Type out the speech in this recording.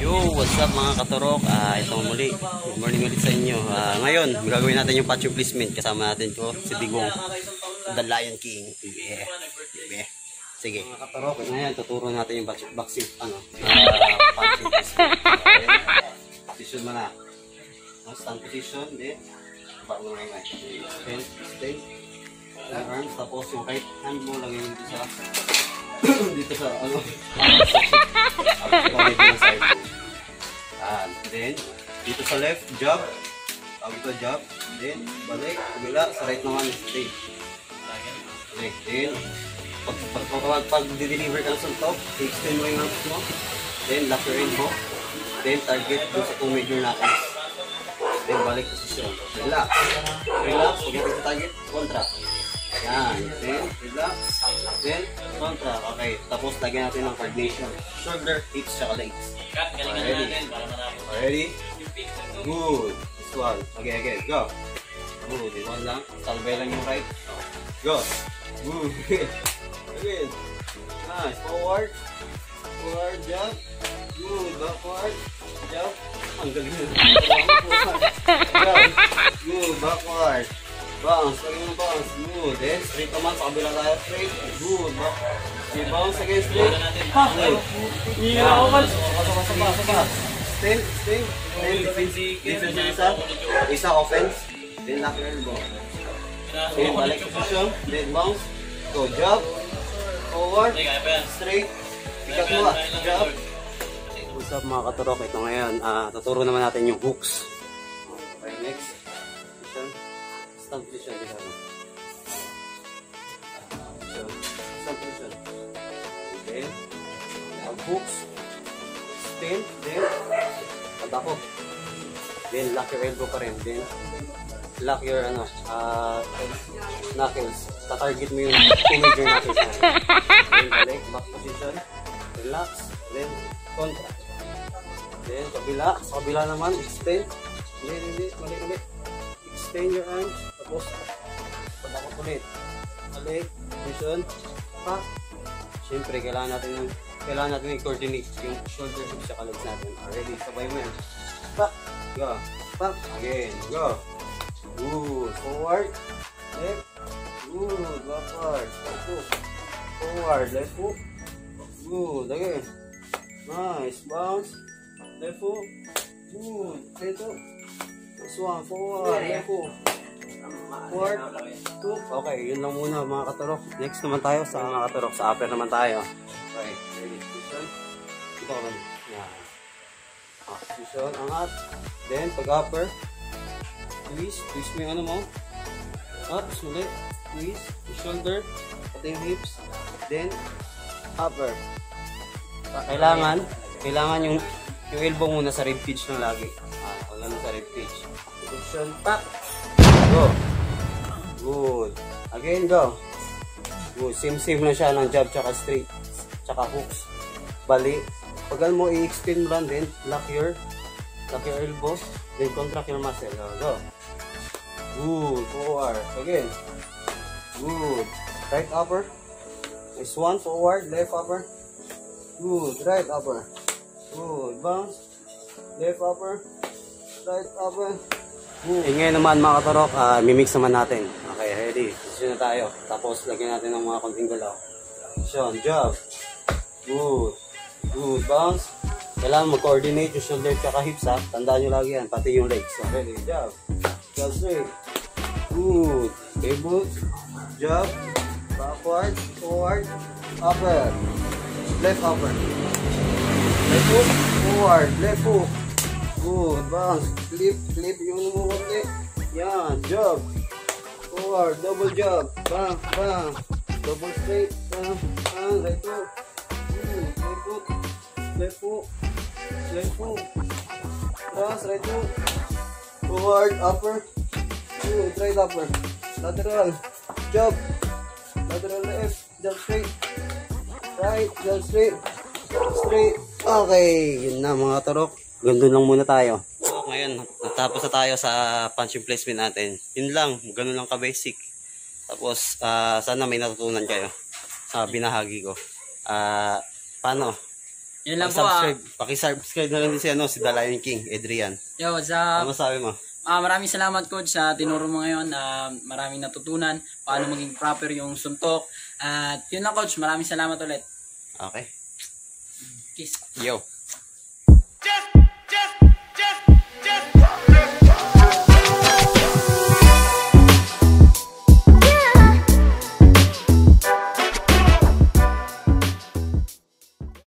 Yo, what's up mga katurok? Ah, ito muli. Good morning ulit sa inyo. Ah, ngayon, gagawin natin yung patch placement. Kasama natin ko si Bigong, the Lion King. Yeah. Yeah. Sige. Mga katurok, ngayon tuturo natin yung patch vaccine ano, ah, patch. Position mo na. Stand position, then baba mo na yung Stand, stay. Yung arms, tapos yung right hand mo lagay dito sa dito sa ano sa. And then, dito sa left, jab. Tawag ito, jab. Then, balik, kabila, sa right naman, stay. Okay, then, pag, pag, pag, pag, pag deliver ka ng suntok, extend mo yung arms mo. Then, lock your elbow. Then, target dun sa two major knuckles. Then, balik position. Relax. Relax, huwag natin sa target, kontra. Yan. Then, relax. Then, kontra. Okay. Tapos, lagyan natin ng coordination. Shoulder, hips, tsaka legs. Ready? Ready? Good. This one. Okay, again. Go. Good. This one lang. Salvay lang yung right. Go. Good. Again. Nice. Forward. Forward. Jump. Good. Backward. Jump. Ang galing yun. Jump. Good. Backward. Bounce. Lagyan mo bounce. Good. Then, straight naman. Sa kabila tayo. Straight. Good. Okay, bounce again. Straight. Good. Yeah. Saba, saba, saba. Stand, stand. Then, defense. Defense yung isa. Isa offense. Then, lock your elbow. Then, balik position. Then, bounce. Go, jump. Forward. Straight. Pikat mo ah. Jump. What's up mga katurok? Ito ngayon, ah, tuturo naman natin yung hooks. Okay, next. Stand position. Dito. Position. Stand position. Okay. Ang hooks. Stand. Then, padako. Then, lock your elbow pa rin. Then, lock your, ano, ah, knuckles. Ta-target mo yung two knuckles. Then, balik. Back position. Relax. Then, kontra. Then, kabila. Sa kabila naman, extend. Hindi, hindi, mali ulit. Extend your arms. Tapos, padakot ulit. Balik, position. Pa. Siyempre, kailangan natin yung kailangan natin i-coordinate yung shoulder hips sa legs natin. Already, sabay mo yan. Pa. Go. Pa. Again. Go. Good. Forward. Left. Good. Backward. Left hook. Forward. Left hook. Good. Again. Nice. Bounce. Left hook. Good. Hook. This one. Forward. Left hook. Hook. Okay, yun lang muna mga katurok. Next naman tayo sa mga katurok. Sa upper naman tayo. Okay. Ready. Position. Ito ka man. Yan. Ah, position. Angat. Then, pag upper. Twist. Twist mo yung ano mo. Up. Sulit. Twist. Yung shoulder. Pati yung hips. Then, upper. Ah, Kailangan, kailangan yung yung elbow muna sa rib cage lang lagi. Ah, wala na sa rib cage. Position, pak. Go. Good. Again, go. Good. Same-same lang siya ng jab tsaka straight. Tsaka hooks. Bali. Pag mo i-extend mo lang din, lock your lock your elbow, then contract your muscle. Oh, go. Good. Forward. Again. Good. Right upper. This one forward, left upper. Good. Right upper. Good. Bounce. Left upper. Right upper. Good. Eh, ngayon naman mga katarok, ah, mimix naman natin. Okay, ready. Position na tayo. Tapos lagyan natin ng mga konting galaw. Position. Jab. Good. Good. Bounce. Kailangan mag-coordinate yung shoulder tsaka hips ha. Tandaan nyo lagi yan. Pati yung legs. Okay, ready. Jab. Jab straight. Good. Boots. Jab. Backward. Forward. Upper. Left upper. Left hook. Forward. Left hook. Good. Bounce. Flip. Flip yung mo konti. Yan. Jab. Forward. Double jab. Bang. Bang. Double straight. Bang. Bang. Right hook. Good. Left hook. Left hook. Left hook. Cross. Right hook. Forward. Upper. Good. Right upper. Lateral. Jab. Lateral left. Jab straight. Right. Jab straight. Straight. Okay. Yun na mga turok. Ganun lang muna tayo. So, ngayon, natapos na tayo sa punching placement natin. Yun lang. Ganun lang ka-basic. Tapos, ah, sana may natutunan kayo sa binahagi ko. Ah, paano? Yun lang po ah. Paki-subscribe. Na lang din si, ano, si The Lion King, Adrian. Yo, what's up? Ano masabi mo? Ah, maraming salamat coach sa tinuro mo ngayon. Ah, maraming natutunan paano maging proper yung suntok. At yun lang coach, maraming salamat ulit. Okay. Kiss. Yo.